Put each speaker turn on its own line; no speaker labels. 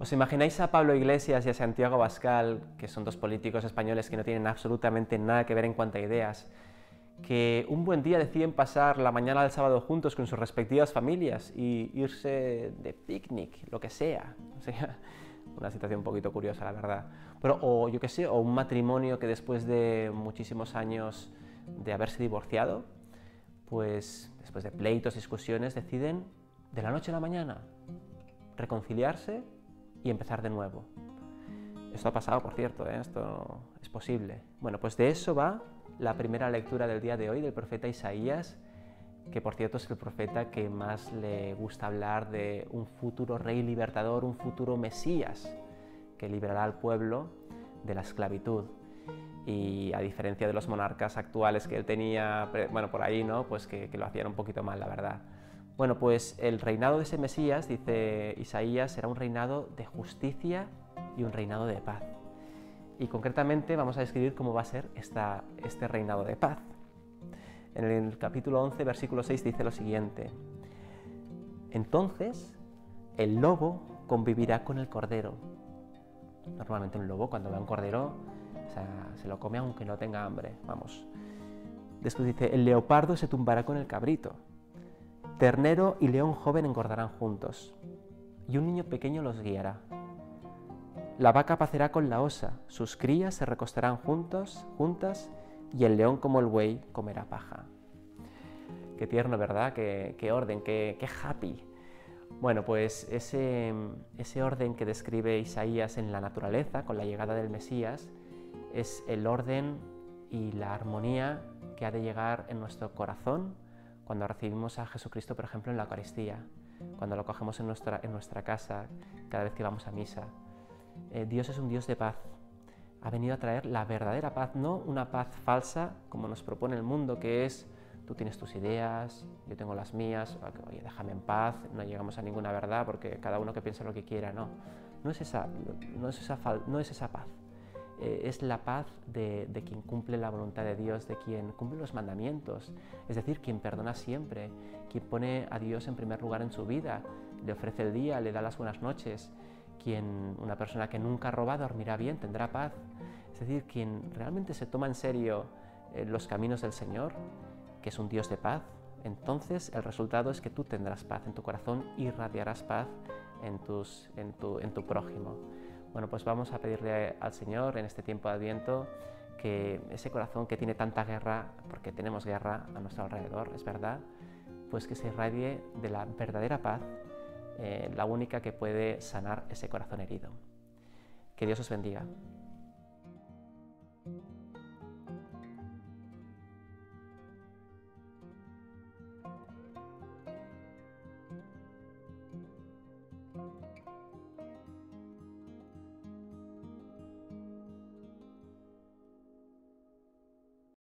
¿Os imagináis a Pablo Iglesias y a Santiago Bascal, que son dos políticos españoles que no tienen absolutamente nada que ver en cuanto a ideas, que un buen día deciden pasar la mañana del sábado juntos con sus respectivas familias y irse de picnic, lo que sea? O sea, una situación un poquito curiosa, la verdad. Pero, o yo qué sé, o un matrimonio que después de muchísimos años de haberse divorciado, pues después de pleitos, discusiones, deciden de la noche a la mañana reconciliarse y empezar de nuevo. Esto ha pasado, por cierto, ¿eh? esto es posible. Bueno, pues de eso va la primera lectura del día de hoy del profeta Isaías, que por cierto es el profeta que más le gusta hablar de un futuro rey libertador, un futuro Mesías, que liberará al pueblo de la esclavitud. Y a diferencia de los monarcas actuales que él tenía, bueno, por ahí, ¿no? Pues que, que lo hacían un poquito mal, la verdad. Bueno, pues el reinado de ese Mesías, dice Isaías, será un reinado de justicia y un reinado de paz. Y concretamente vamos a describir cómo va a ser este reinado de paz. En el capítulo 11, versículo 6 dice lo siguiente. Entonces el lobo convivirá con el cordero. Normalmente un lobo cuando ve a un cordero se lo come aunque no tenga hambre. Vamos. Después dice, el leopardo se tumbará con el cabrito. Ternero y león joven engordarán juntos, y un niño pequeño los guiará. La vaca pacerá con la osa, sus crías se recostarán juntos, juntas, y el león como el buey comerá paja. Qué tierno, ¿verdad? Qué, orden, qué, qué, happy. Bueno, pues ese, ese orden que describe Isaías en la naturaleza, con la llegada del Mesías, es el orden y la armonía que ha de llegar en nuestro corazón cuando recibimos a Jesucristo, por ejemplo, en la Eucaristía, cuando lo cogemos en nuestra, en nuestra casa, cada vez que vamos a misa. Eh, Dios es un Dios de paz. Ha venido a traer la verdadera paz, no una paz falsa como nos propone el mundo, que es tú tienes tus ideas, yo tengo las mías, oye, déjame en paz, no llegamos a ninguna verdad porque cada uno que piensa lo que quiera, no. No es esa, no es esa, no es esa paz. Eh, es la paz de, quien cumple la voluntad de Dios, de quien cumple los mandamientos, es decir, quien perdona siempre, quien pone a Dios en primer lugar en su vida, le ofrece el día, le da las buenas noches, quien una persona que nunca roba dormirá bien, tendrá paz, es decir, quien realmente se toma en serio eh, los caminos del Señor, que es un Dios de paz, entonces el resultado es que tú tendrás paz en tu corazón y irradiarás paz en, tus, en, tu, en tu prójimo. Bueno, pues vamos a pedirle al Señor en este tiempo de Adviento que ese corazón que tiene tanta guerra, porque tenemos guerra a nuestro alrededor, es verdad, pues que se irradie de la verdadera paz, eh, la única que puede sanar ese corazón herido. Que Dios os bendiga.